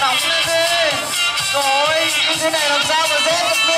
nóng lên thế, rồi như thế này làm sao mà rét được